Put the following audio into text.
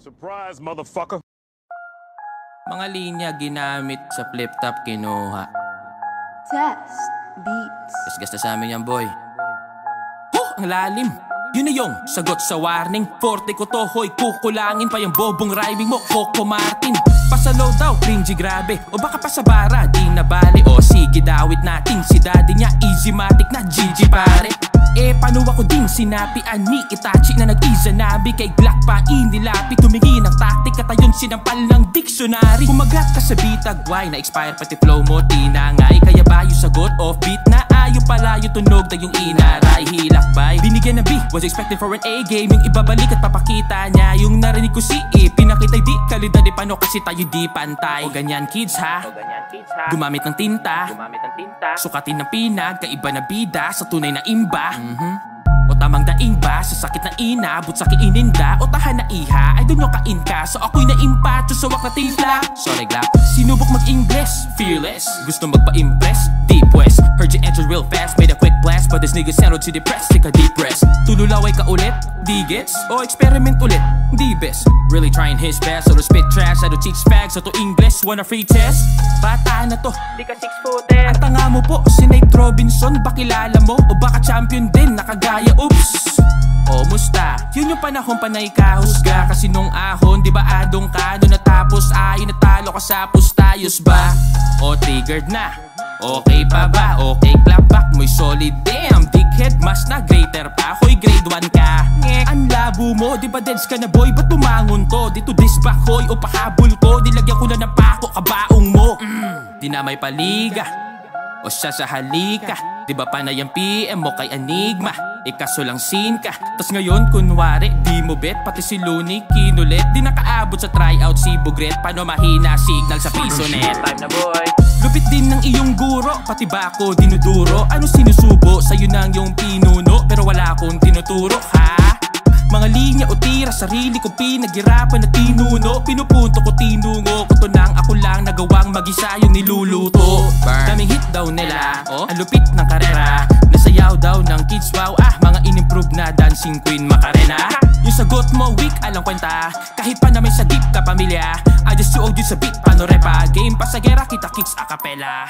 Surprise, motherfucker. Mga linya ginamit sa flip top kinuha. Test beats. Gasgas na sa amin yan, boy. Oh, ang lalim. Yun na yung sagot sa warning Forte ko to, hoy, kukulangin pa yung bobong rhyming mo Coco Martin Pasalaw daw, cringy grabe O baka pa sa bara, di na bali O sige, dawit natin Si daddy niya, easy matic na GG pare paano ako din sinapian ni Itachi na nag-izanabi Kay Glock pa inilapi Tumingin ang taktik at ayun sinampal ng dictionary. Kumagat ka sa bitag Why na-expire pati flow mo? Tinangay Kaya ba yung sagot? Off-beat na Ayaw pala yung tunog na yung inaray. Hilakbay Binigyan ng B Was expected for an A game Yung ibabalik at papakita niya Yung narinig ko si E. Pinakita'y di kalidad di paano kasi tayo di pantay. O ganyan kids ha? Gumamit ng tinta. Gumamit ng tinta. Sukatin ng pinag, kaiba na bida. Sa tunay na imba. Mm-hmm. O tamang daing ba? Sa sakit na ina, but sa kiininda. O tahan na iha, ay doon yung kain ka. So ako'y naimpacho sa wak na tifla Sorry glap, sinubok mag-Ingles Fearless, gusto magpa-impress Deep West, heard you entered real fast Made a quick blast, but this nigga sounded too depressed Take a deep rest, tululaway ka ulit Di gets, o experiment ulit Di best, really trying his best So to spit trash, I do teach fags So to English, wanna free test Bata na to, Di ka six footer ang tanga mo po, si Nate Robinson Ba kilala mo? O baka champion din, nakagaya, oops O musta? Yun yung panahon pa na ikahusga Kasi nung ahon, di ba adong ka Nung natapos ay natalo ka sa pustayos ba? O triggered na Okay pa ba? Okay clap back mo'y solid Damn, dickhead, mas na greater pa Hoy grade 1 ka Ngek, ang labo mo Di ba deads ka na boy? Ba't bumangon to? Dito dis back hoy o pahabol ko Dilagyan ko na ng pako na may paliga. O siya sa halika. Di ba panay ang PM mo kay Enigma Ikaso lang scene ka. Tas ngayon kunwari di mo bet. Pati si Looney kinulit Di nakaabot sa tryout si Bugret. Paano mahina signal sa piso net? Time na boy. Lupit din ng iyong guro. Pati ba ako dinuduro? Ano sinusubo? Sa'yo nang yung pinuno. Pero wala akong tinuturo ha? Mga linya o tira, sarili ko pinaghirapan na tinuno. Pinupunto ko tinungo, ko to ako lang magisa yung niluluto. Daming hit daw nila, oh? ang lupit ng karera. Nasayaw daw ng kids, wow ah Mga in-improve na dancing queen Macarena. Yung sagot mo weak, alang kwenta. Kahit pa na may sagip ka pamilya I just showed you sa beat, paano repa. Game pasagera, kita kicks a cappella